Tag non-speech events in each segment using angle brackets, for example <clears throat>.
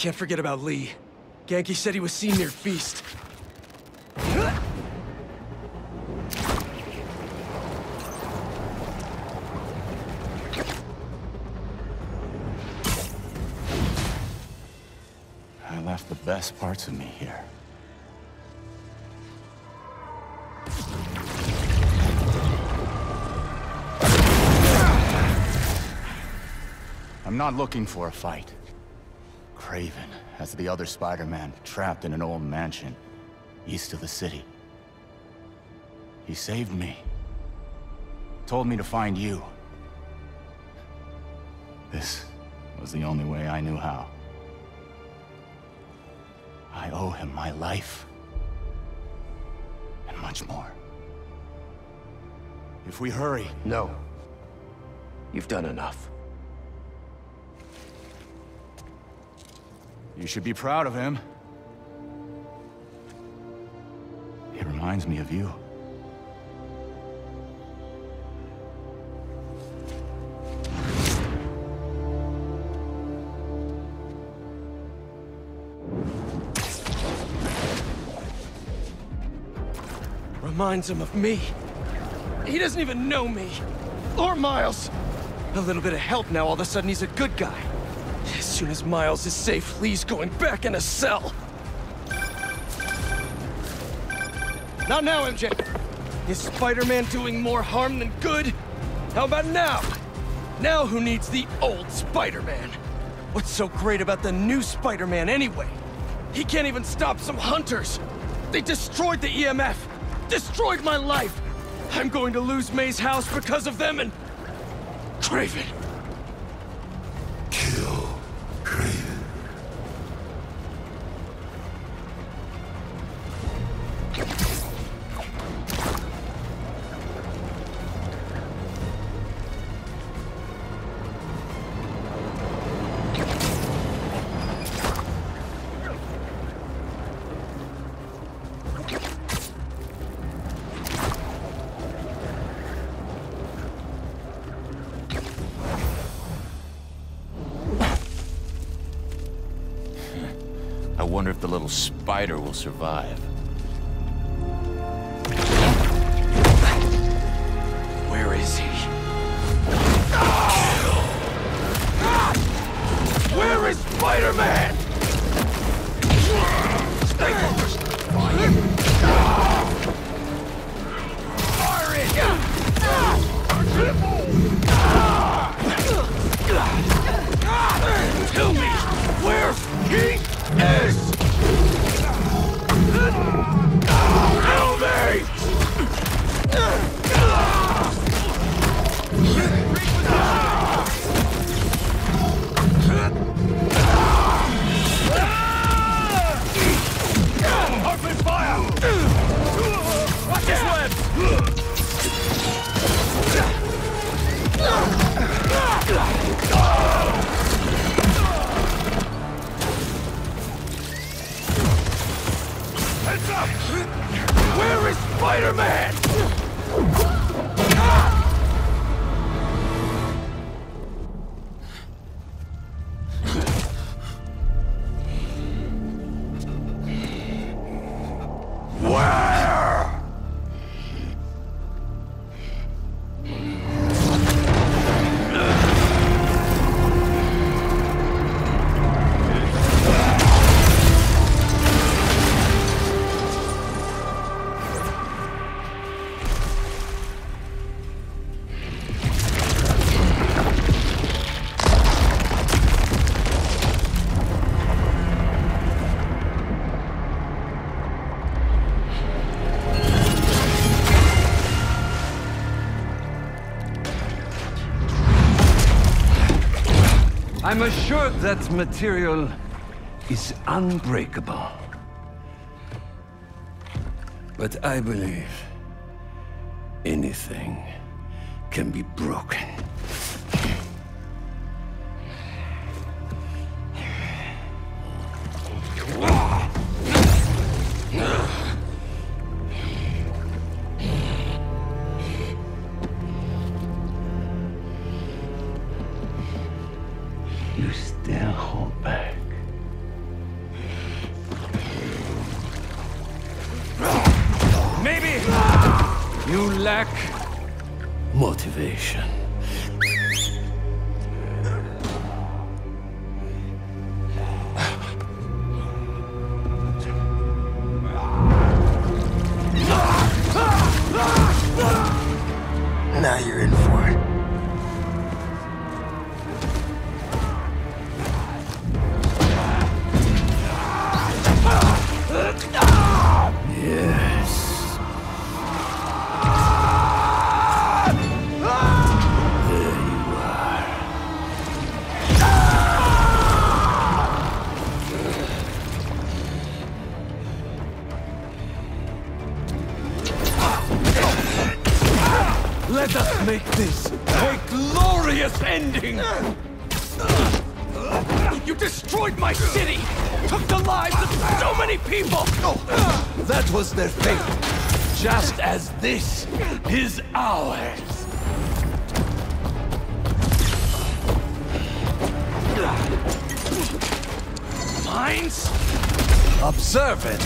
Can't forget about Li. Ganke said he was seen near Feast. I left the best parts of me here. I'm not looking for a fight. Kraven as the other Spider-Man trapped in an old mansion east of the city. He saved me. Told me to find you. This was the only way I knew how. I owe him my life. And much more. If we hurry... No. You've done enough. You should be proud of him. He reminds me of you. Reminds him of me. He doesn't even know me. Or Miles. A little bit of help now, all of a sudden he's a good guy. As soon as Miles is safe, Li's going back in a cell. Not now, MJ. Is Spider-Man doing more harm than good? How about now? Now who needs the old Spider-Man? What's so great about the new Spider-Man anyway? He can't even stop some hunters. They destroyed the EMF. Destroyed my life. I'm going to lose May's house because of them and... Kraven. Wonder if the little spider will survive. I'm assured that material is unbreakable. But I believe anything can be broken. Just as this is ours. Mines? Observant.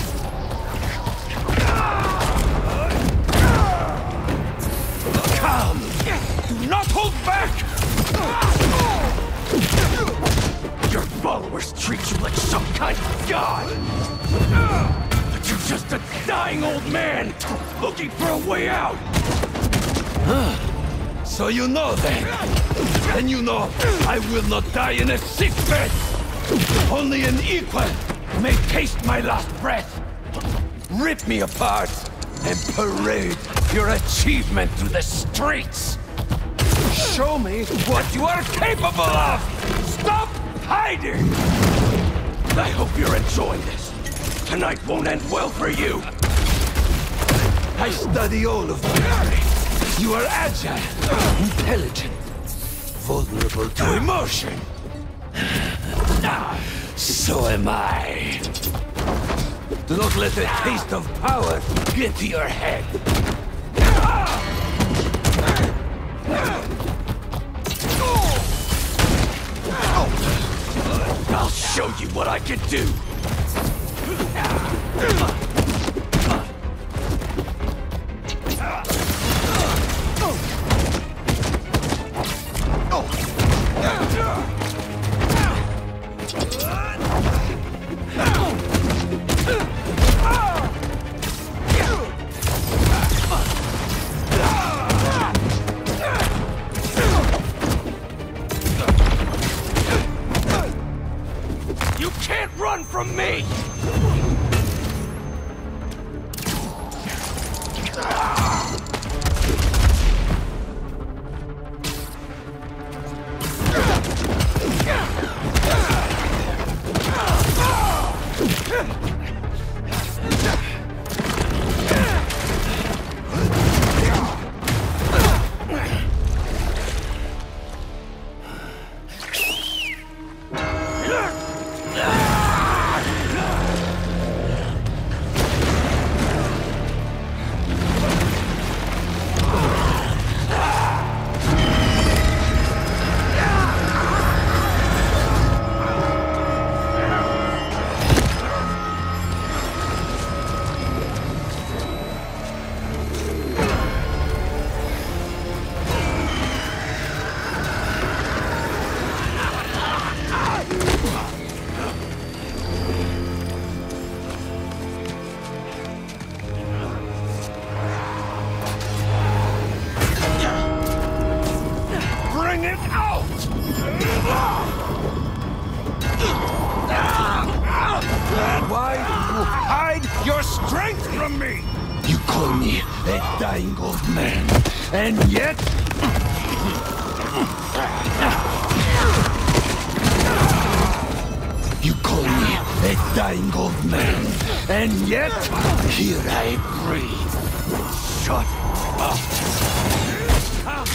Come! Do not hold back! Your followers treat you like some kind of god! You're just a dying old man looking for a way out! So you know then? And you know I will not die in a sick bed! Only an equal may taste my last breath! Rip me apart and parade your achievement to the streets! Show me what you are capable of! Stop hiding! I hope you're enjoying this. Tonight won't end well for you. I study all of you. You are agile, intelligent, vulnerable to emotion. Ah, so am I. Do not let the taste of power get to your head. I'll show you what I can do. You me a dying old man, and yet... You call me a dying old man, and yet here I breathe. Shut up. Come,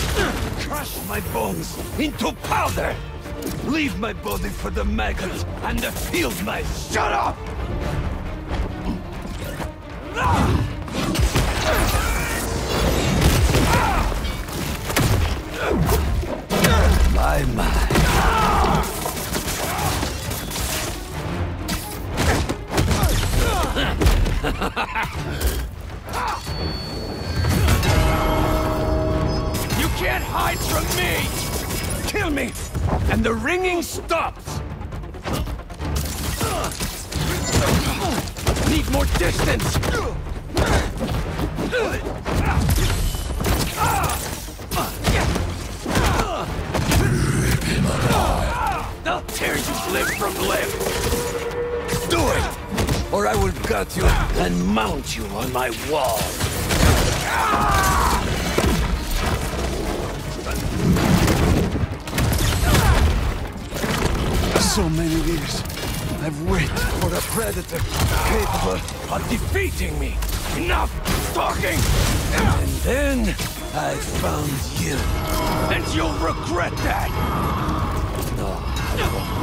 crush my bones into powder. Leave my body for the maggots and the field mice. Shut up! Hide from me! Kill me, and the ringing stops! Need more distance! I'll tear you limb from limb! Or I will gut you and mount you on my wall! So many years, I've waited for a predator capable of defeating me. Enough talking! And then I found you. And you'll regret that! No, I won't.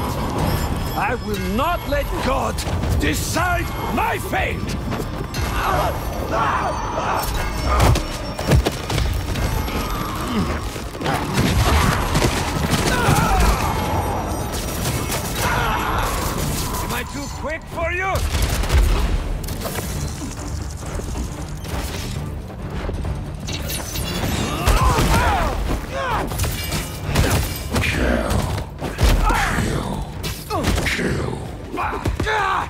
I will not let God decide my fate! Am I too quick for you? Do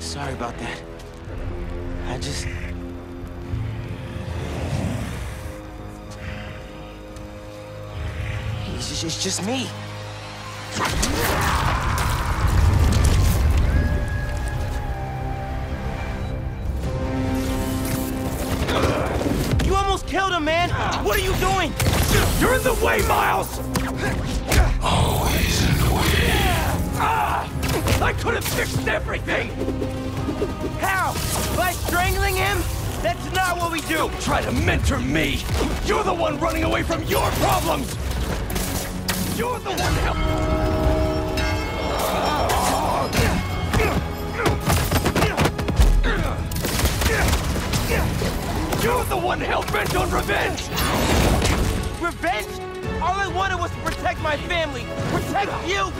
Sorry about that. I just... It's just, it's just me. Always in way. Ah! I could have fixed everything! How? By strangling him? That's not what we do! Don't try to mentor me! You're the one running away from your problems! You're the one help... You're the one hell-bent on revenge! Revenge? All I wanted was to protect my family. Protect you!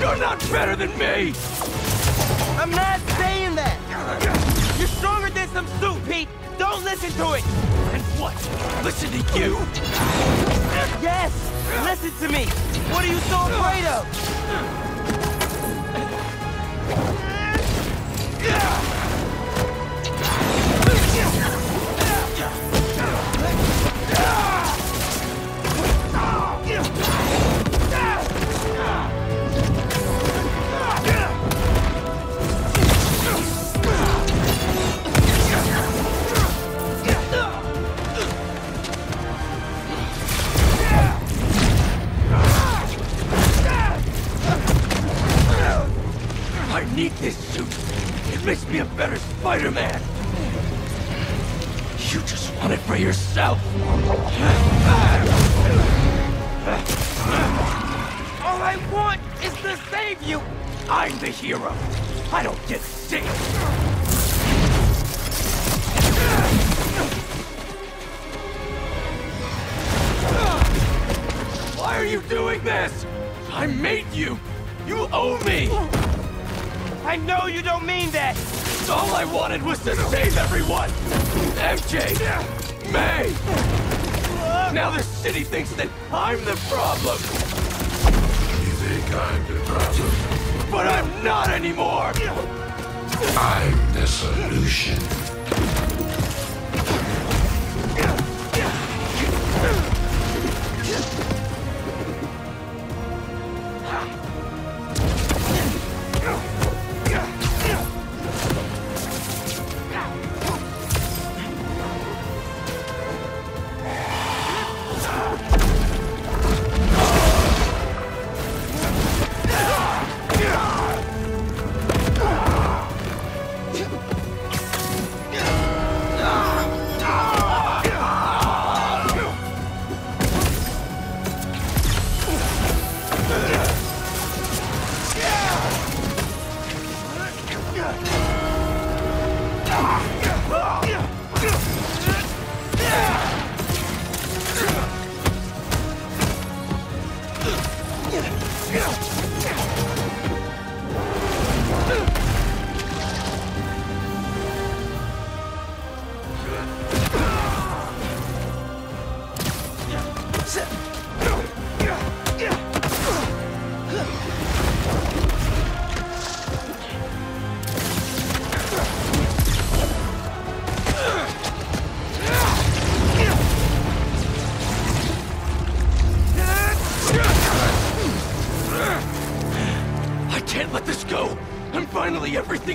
You're not better than me! I'm not saying that! You're stronger than some soup, Pete! Don't listen to it! And what? Listen to you? Yes! Listen to me! What are you so afraid of? Doing this? I made you. You owe me. I know you don't mean that! All I wanted was to save everyone. MJ, May. Now the city thinks that I'm the problem, You think I'm the problem? but I'm not anymore. I'm the solution.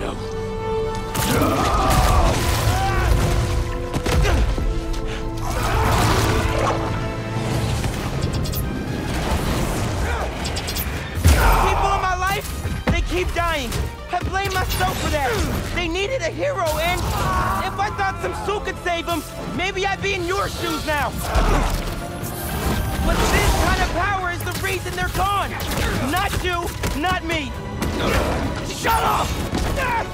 No. People in my life, they keep dying. I blame myself for that. They needed a hero, and if I thought some Sue could save them, maybe I'd be in your shoes now. But this kind of power is the reason they're gone. Not you, not me. Shut up! Ah!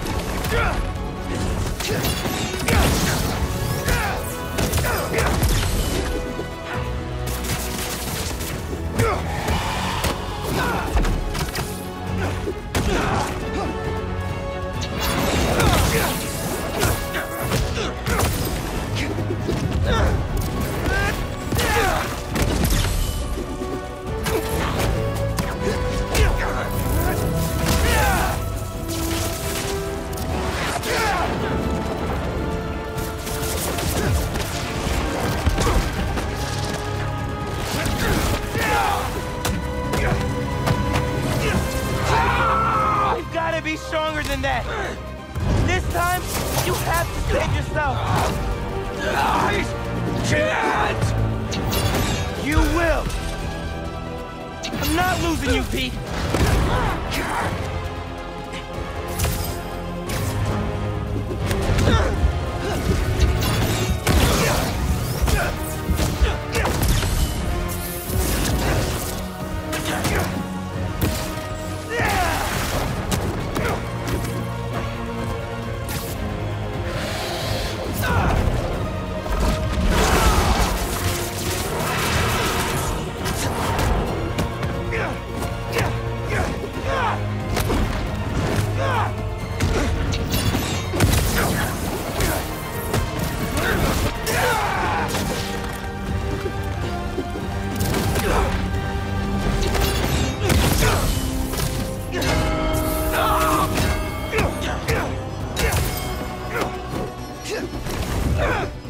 Uh.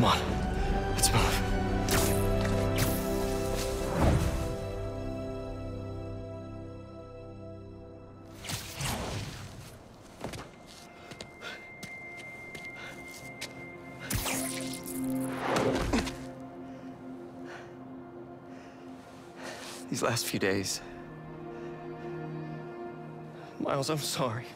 Come on. Let's move. These last few days. Miles, I'm sorry.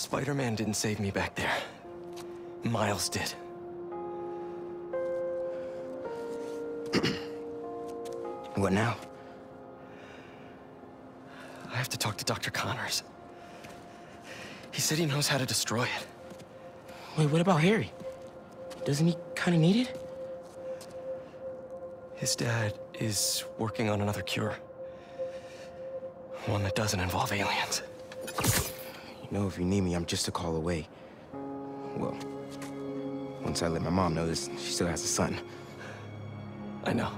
Spider-Man didn't save me back there. Miles did. <clears throat> What now? I have to talk to Dr. Connors. He said he knows how to destroy it. Wait, what about Harry? Doesn't he kind of need it? His dad is working on another cure. One that doesn't involve aliens. Know, if you need me, I'm just a call away. Well, once I let my mom know this, she still has a son. I know.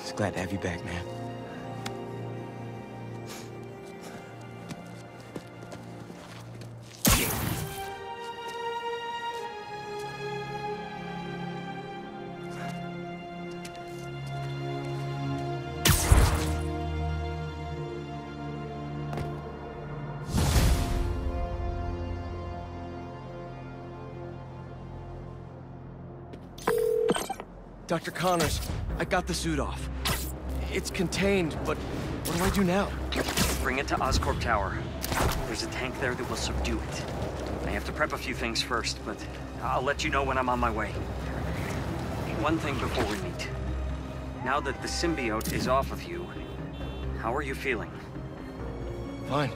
Just glad to have you back, man. Dr. Connors, I got the suit off. It's contained, but what do I do now? Bring it to Oscorp Tower. There's a tank there that will subdue it. I have to prep a few things first, but I'll let you know when I'm on my way. One thing before we meet. Now that the symbiote is off of you, how are you feeling? Fine.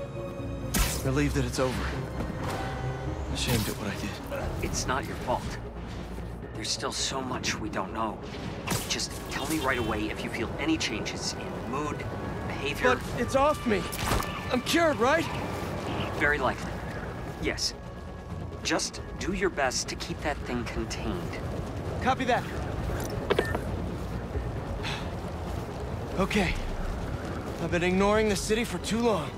Relieved that it's over. Ashamed at what I did. It's not your fault. There's still so much we don't know. Just tell me right away if you feel any changes in mood, behavior. But it's off me. I'm cured, right? Very likely. Yes. Just do your best to keep that thing contained. Copy that. <sighs> Okay. I've been ignoring the city for too long.